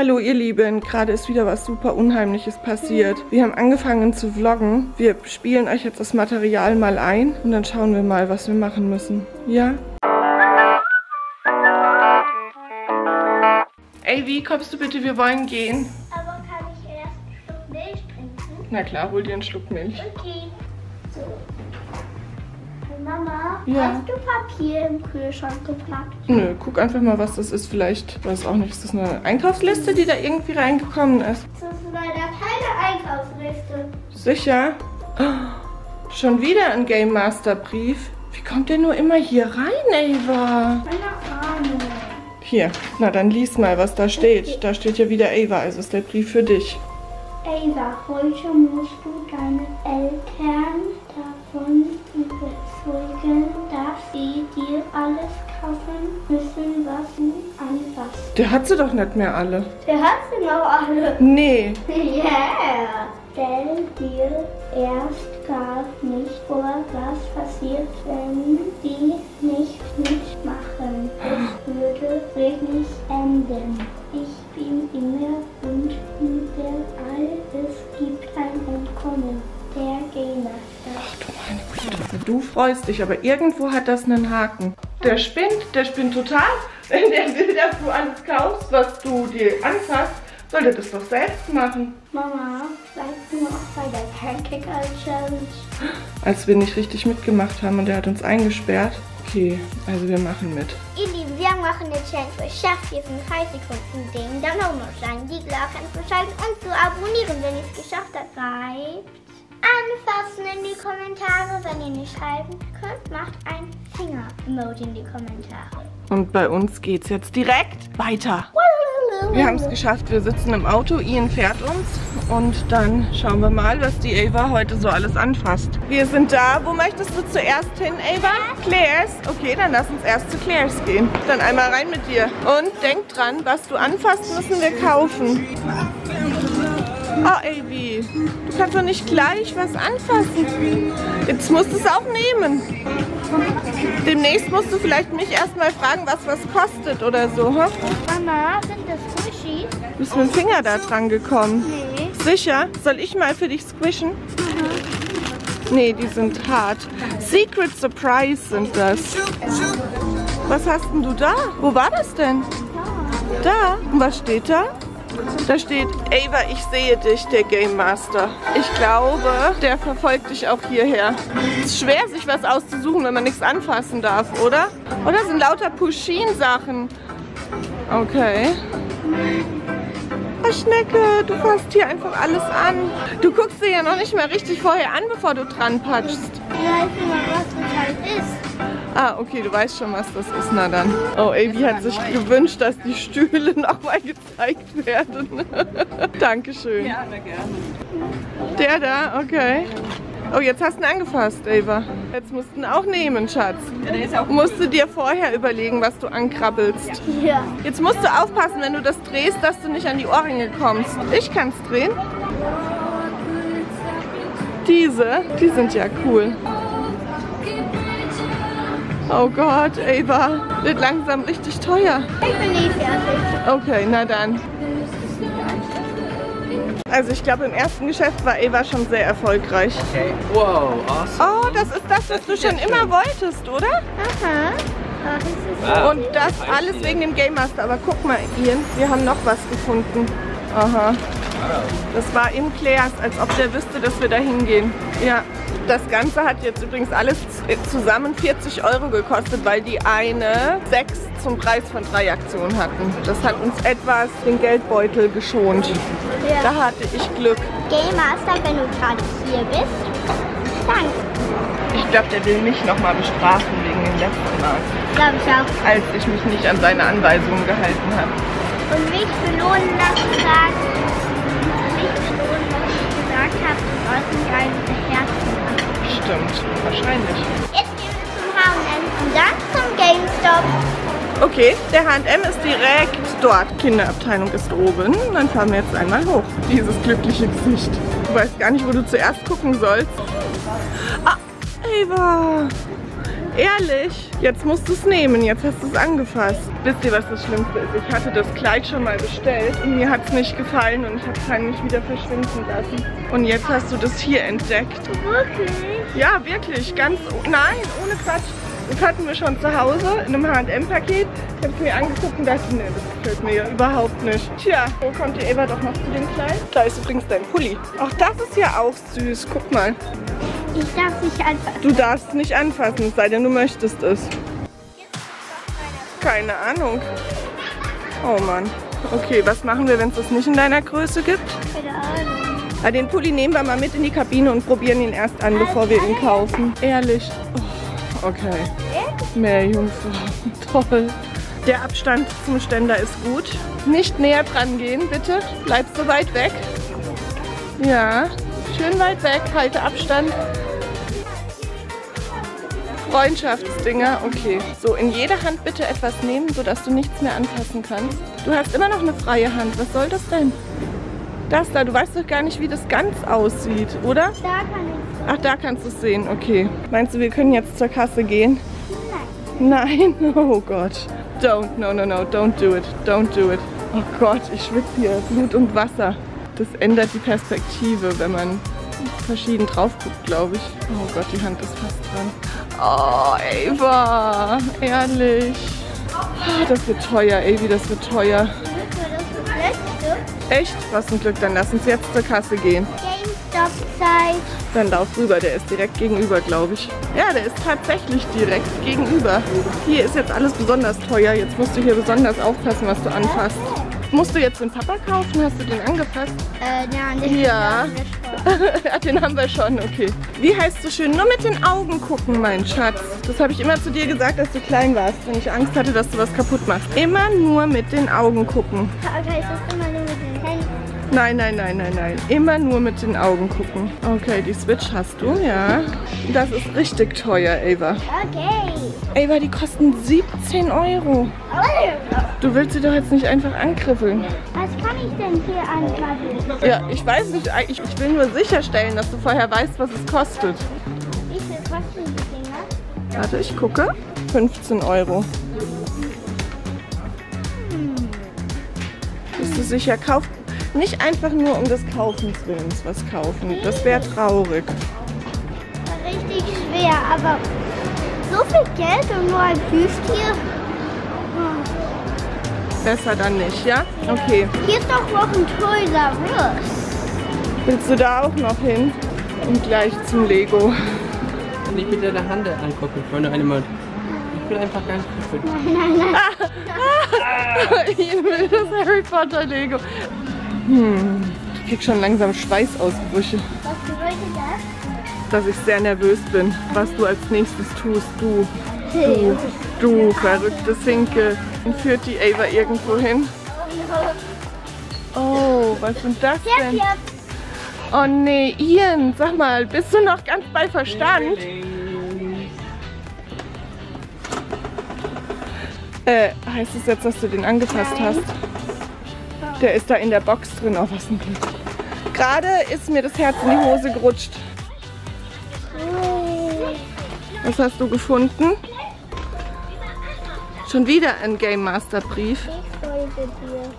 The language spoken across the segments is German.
Hallo ihr Lieben, gerade ist wieder was super Unheimliches passiert. Wir haben angefangen zu vloggen. Wir spielen euch jetzt das Material mal ein und dann schauen wir mal, was wir machen müssen. Ja? Ey, wie kommst du bitte? Wir wollen gehen. Aber kann ich erst einen Schluck Milch trinken? Na klar, hol dir einen Schluck Milch. Okay. Mama, Ja. hast du Papier im Kühlschrank gepackt? Nö, guck einfach mal, was das ist. Vielleicht, weiß auch nicht, ist das eine Einkaufsliste, die da irgendwie reingekommen ist? Das ist leider keine Einkaufsliste. Sicher? Oh, schon wieder ein Game Master Brief. Wie kommt der nur immer hier rein, Ava? Keine Ahnung. Hier, na dann lies mal, was da steht. Da steht ja wieder Ava, also ist der Brief für dich. Ava, heute musst du deine Eltern Der hat sie doch nicht mehr alle. Der hat sie noch alle. Nee. Yeah. Stell dir erst gar nicht vor, was passiert, wenn die nicht mitmachen. Es würde wirklich enden. Ich bin immer und überall. Es gibt ein Entkommen. Der Gamer. Ach du meine Güte. Du freust dich, aber irgendwo hat das einen Haken. Der spinnt, der spinnt total. Wenn der will, dass du alles kaufst, was du dir anfasst, soll der das doch selbst machen. Mama, bleibst du noch bei der Pancake Challenge? Als wir nicht richtig mitgemacht haben und der hat uns eingesperrt. Okay, also wir machen mit. Ihr Lieben, wir machen eine Challenge für schafft ihr in 3 Sekunden den Daumen hoch schlagen, die Glocke anzuschalten und zu abonnieren, wenn ihr es geschafft habt. Schreibt anfassen in die Kommentare. Wenn ihr nicht schreiben könnt, macht ein Finger-Emoji in die Kommentare. Und bei uns geht's jetzt direkt weiter. Wir haben es geschafft, wir sitzen im Auto, Ian fährt uns und dann schauen wir mal, was die Ava heute so alles anfasst. Wir sind da. Wo möchtest du zuerst hin, Ava? Claire's? Okay, dann lass uns erst zu Claire's gehen. Dann einmal rein mit dir. Und denk dran, was du anfasst, müssen wir kaufen. Oh, Avi, du kannst doch nicht gleich was anfassen. Jetzt musst du es auch nehmen. Demnächst musst du vielleicht mich erstmal fragen, was was kostet oder so. Huh? Mama, sind das Squishies? Du bist mit dem Finger da dran gekommen. Nee. Sicher? Soll ich mal für dich squishen? Nee, die sind hart. Secret Surprise sind das. Was hast denn du da? Wo war das denn? Da. Und was steht da? Da steht, Ava, ich sehe dich, der Game Master. Ich glaube, der verfolgt dich auch hierher. Es ist schwer, sich was auszusuchen, wenn man nichts anfassen darf, oder? Oder sind lauter Pushin-Sachen. Okay. Schnecke, du fasst hier einfach alles an. Du guckst dir ja noch nicht mal richtig vorher an, bevor du dran patschst. Ich weiß immer, was das halt ist. Ah, okay, du weißt schon, was das ist. Na dann. Oh, Avi hat sich gewünscht, dass die Stühle nochmal gezeigt werden. Dankeschön. Gerne, gerne. Der da, okay. Oh, jetzt hast du ihn angefasst, Ava. Jetzt musst du ihn auch nehmen, Schatz. Ja, der ist auch Musst du dir vorher überlegen, was du ankrabbelst. Ja. Jetzt musst du aufpassen, wenn du das drehst, dass du nicht an die Ohrringe kommst. Ich kann es drehen. Diese, die sind ja cool. Oh Gott, Ava, wird langsam richtig teuer. Ich bin nie fertig. Okay, na dann. Also ich glaube, im ersten Geschäft war Ava schon sehr erfolgreich. Okay. Wow, awesome. Oh, das ist das, was du schon immer wolltest, oder? Aha. Wow. Und das alles wegen dem Game Master. Aber guck mal, Ian, wir haben noch was gefunden. Aha. Das war im Claire's, als ob der wüsste, dass wir da hingehen. Ja. Das Ganze hat jetzt übrigens alles zusammen 40 Euro gekostet, weil die eine 6 zum Preis von 3 Aktionen hatten. Das hat uns etwas den Geldbeutel geschont. Ja. Da hatte ich Glück. Game Master, wenn du gerade hier bist. Danke. Ich glaube, der will mich nochmal bestrafen wegen dem letzten Mal, Glaube ich auch. als ich mich nicht an seine Anweisungen gehalten habe. Und mich belohnen, dass du sagst, mich belohnen, dass ich gesagt habe, du sollst mich ein Herzen machen. Stimmt, wahrscheinlich. Jetzt gehen wir zum H&M und dann zum GameStop. Okay, der H&M ist direkt dort. Kinderabteilung ist oben. Dann fahren wir jetzt einmal hoch. Dieses glückliche Gesicht. Du weißt gar nicht, wo du zuerst gucken sollst. Ah, Ava. Ehrlich? Jetzt musst du es nehmen, jetzt hast du es angefasst. Wisst ihr, was das Schlimmste ist? Ich hatte das Kleid schon mal bestellt und mir hat es nicht gefallen und ich habe es halt nicht wieder verschwinden lassen. Und jetzt hast du das hier entdeckt. Wirklich? Ja, wirklich, ganz, nein, ohne Quatsch. Das hatten wir schon zu Hause in einem H&M-Paket. Ich habe es mir angeguckt und dachte, nee, das gefällt mir ja überhaupt nicht. Tja, wo kommt die Eva doch noch zu dem Kleid? Da ist übrigens dein Pulli. Ach, das ist ja auch süß. Guck mal. Ich darf nicht einfach. Du darfst nicht anfassen, es sei denn, du möchtest es. Keine Ahnung. Oh Mann. Okay, was machen wir, wenn es das nicht in deiner Größe gibt? Keine Ahnung. Ah, den Pulli nehmen wir mal mit in die Kabine und probieren ihn erst an, bevor wir ihn kaufen. Ehrlich. Oh, okay. Mehr Jungfrau. Toll. Der Abstand zum Ständer ist gut. Nicht näher dran gehen, bitte. Bleib so weit weg. Ja, schön weit weg. Halte Abstand. Freundschaftsdinger, okay. So, in jeder Hand bitte etwas nehmen, sodass du nichts mehr anfassen kannst. Du hast immer noch eine freie Hand. Was soll das denn? Das da, du weißt doch gar nicht, wie das ganz aussieht, oder? Da kann ich. Ach, da kannst du es sehen, okay. Meinst du, wir können jetzt zur Kasse gehen? Nein. Oh Gott. Don't, no, no, no, don't do it. Don't do it. Oh Gott, ich schwitze hier. Blut und Wasser. Das ändert die Perspektive, wenn man verschieden drauf guckt, glaube ich. Oh Gott, die Hand ist fast dran. Oh, Ava. Ehrlich. Ah, Das wird teuer, Avi, das wird teuer. Echt? Was ein Glück, dann lass uns jetzt zur Kasse gehen. GameStop-Zeit. Dann lauf rüber, der ist direkt gegenüber, glaube ich. Ja, der ist tatsächlich direkt gegenüber. Hier ist jetzt alles besonders teuer. Jetzt musst du hier besonders aufpassen, was du anfasst. Musst du jetzt den Papa kaufen? Hast du den angefasst? Äh, ja, den Ja. haben wir schon. ja, den haben wir schon, okay. Wie heißt so schön? Nur mit den Augen gucken, mein Schatz. Das habe ich immer zu dir gesagt, dass du klein warst, wenn ich Angst hatte, dass du was kaputt machst. Immer nur mit den Augen gucken. Okay, ist das immer Nein, nein, nein, nein, nein. Immer nur mit den Augen gucken. Okay, die Switch hast du, ja. Das ist richtig teuer, Ava. Okay. Ava, die kosten 17 Euro. Du willst sie doch jetzt nicht einfach angriffeln. Was kann ich denn hier anfassen? Ja, ich weiß nicht. Ich, ich will nur sicherstellen, dass du vorher weißt, was es kostet. Wie viel kosten die Dinger? Warte, ich gucke. 15 Euro. Bist du sicher? Kauf nicht einfach nur um des Kaufens Willens was kaufen. Das wäre traurig. War richtig schwer, aber so viel Geld und nur ein Plüschtier. Besser dann nicht, ja? Okay. Hier ist doch noch ein Toys. Willst du da auch noch hin? Und gleich zum Lego. Kann ich mir deine Hand angucken, Freunde? Eine Mal. Ich will einfach ganz kurz. ich will das Harry Potter Lego. Hm, ich krieg schon langsam Schweißausbrüche. Was bedeutet das? Dass ich sehr nervös bin, was du als nächstes tust. Du, du, du verrückte Sinke. Und führt die Ava irgendwo hin? Oh, was sind das denn? Oh nee, Ian, sag mal, bist du noch ganz bei Verstand? Äh, heißt es jetzt, dass du den angefasst hast? Der ist da in der Box drin. Oh, was ein Glück. Gerade ist mir das Herz in die Hose gerutscht. Was hast du gefunden? Schon wieder ein Game Master Brief.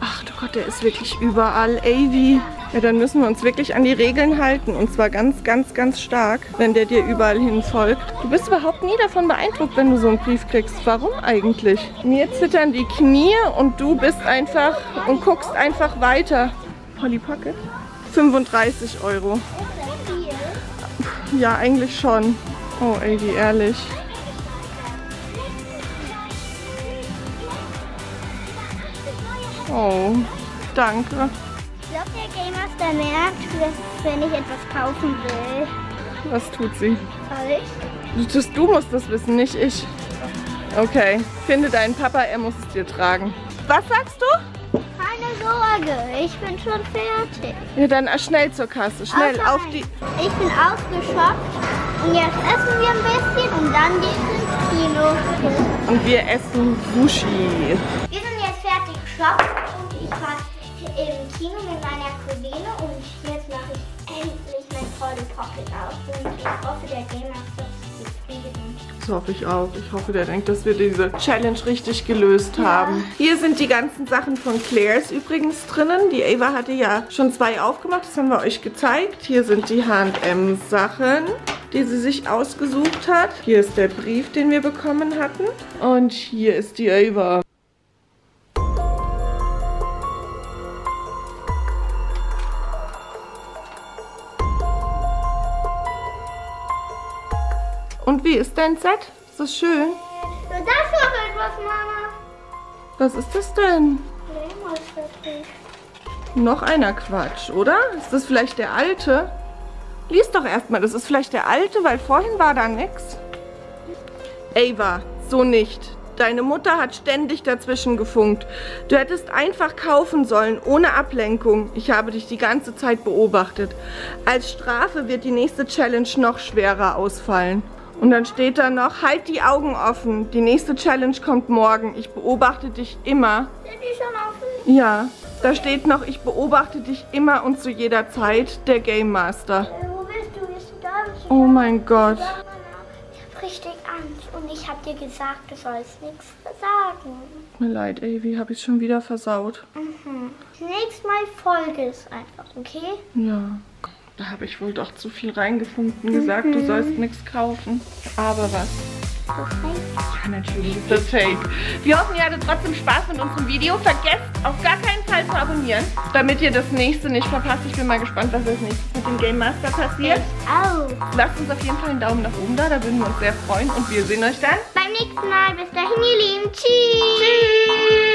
Ach du Gott, der ist wirklich überall. Avi. Ja, dann müssen wir uns wirklich an die Regeln halten. Und zwar ganz, ganz, ganz stark, wenn der dir überall hin folgt. Du bist überhaupt nie davon beeindruckt, wenn du so einen Brief kriegst. Warum eigentlich? Mir zittern die Knie und du bist einfach und guckst einfach weiter. Polly Pocket? 35 Euro. Ja, eigentlich schon. Oh, Avi, ehrlich. Oh, danke. Ich glaube, der Game Master merkt, dass, wenn ich etwas kaufen will. Was tut sie? Soll ich? Du, musst das wissen, nicht ich. Okay, finde deinen Papa, er muss es dir tragen. Was sagst du? Keine Sorge, ich bin schon fertig. Ja, dann schnell zur Kasse. Schnell Okay. auf die. Ich bin ausgeschöpft und jetzt essen wir ein bisschen und dann geht's ins Kino. Und wir essen Sushi. Wir sind jetzt fertig war im Kino mit meiner Cousine und jetzt mache ich endlich mein Polly Pocket auf und ich hoffe, der Game Master ist zufrieden. Das hoffe ich auch. Ich hoffe, der denkt, dass wir diese Challenge richtig gelöst haben. Hier sind die ganzen Sachen von Claire's übrigens drinnen. Die Ava hatte ja schon zwei aufgemacht. Das haben wir euch gezeigt. Hier sind die H&M-Sachen die sie sich ausgesucht hat. Hier ist der Brief, den wir bekommen hatten. Und hier ist die Ava. Und wie ist dein Set? Ist das schön? Du darfst noch etwas, Mama. Was ist das denn? Noch einer Quatsch, oder? Ist das vielleicht der alte? Lies doch erstmal, das ist vielleicht der alte, weil vorhin war da nix. Ava, so nicht. Deine Mutter hat ständig dazwischen gefunkt. Du hättest einfach kaufen sollen, ohne Ablenkung. Ich habe dich die ganze Zeit beobachtet. Als Strafe wird die nächste Challenge noch schwerer ausfallen. Und dann steht da noch, halt die Augen offen. Die nächste Challenge kommt morgen. Ich beobachte dich immer. Sind die schon offen? Ja, da steht noch, ich beobachte dich immer und zu jeder Zeit. Der Game Master. Äh, Wo bist du? Bist du da? Bist du Oh da? mein Gott. Ich hab richtig Angst. Und ich hab dir gesagt, du sollst nichts sagen. Mir leid, Avi, habe ich schon wieder versaut. Mhm. Nächstes Mal folge es einfach, okay? Ja. Da habe ich wohl doch zu viel reingefunden, gesagt, du sollst nichts kaufen. Aber was? Okay. Ja, natürlich ist das fake. Wir hoffen, ihr hattet trotzdem Spaß mit unserem Video. Vergesst auf gar keinen Fall zu abonnieren, damit ihr das nächste nicht verpasst. Ich bin mal gespannt, was als nächstes mit dem Game Master passiert. Au. Lasst uns auf jeden Fall einen Daumen nach oben da, da würden wir uns sehr freuen. Und wir sehen euch dann. Beim nächsten Mal. Bis dahin, ihr Lieben. Tschüss. Tschüss.